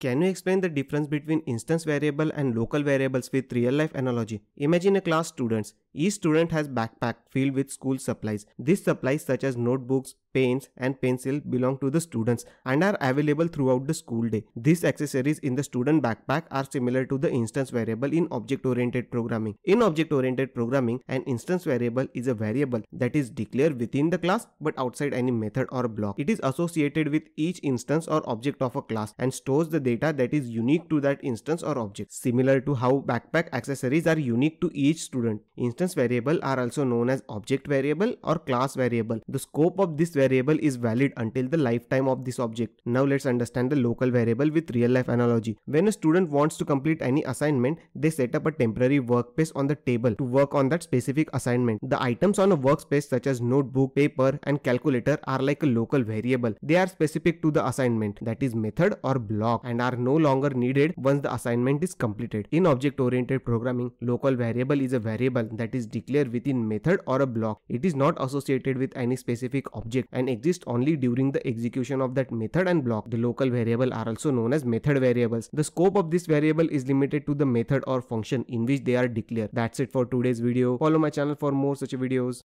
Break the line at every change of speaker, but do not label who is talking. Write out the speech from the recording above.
Can you explain the difference between instance variable and local variables with real life analogy? Imagine a class students. Each student has backpack filled with school supplies. These supplies such as notebooks, pens and pencil belong to the students and are available throughout the school day. These accessories in the student backpack are similar to the instance variable in object-oriented programming. In object-oriented programming, an instance variable is a variable that is declared within the class but outside any method or block. It is associated with each instance or object of a class and stores the data that is unique to that instance or object. Similar to how backpack accessories are unique to each student, instance variable are also known as object variable or class variable. The scope of this variable is valid until the lifetime of this object. Now let's understand the local variable with real life analogy. When a student wants to complete any assignment, they set up a temporary workspace on the table to work on that specific assignment. The items on a workspace such as notebook, paper and calculator are like a local variable. They are specific to the assignment that is method or block and are no longer needed once the assignment is completed. In object oriented programming, local variable is a variable that is declared within method or a block. It is not associated with any specific object and exists only during the execution of that method and block. The local variable are also known as method variables. The scope of this variable is limited to the method or function in which they are declared. That's it for today's video. Follow my channel for more such videos.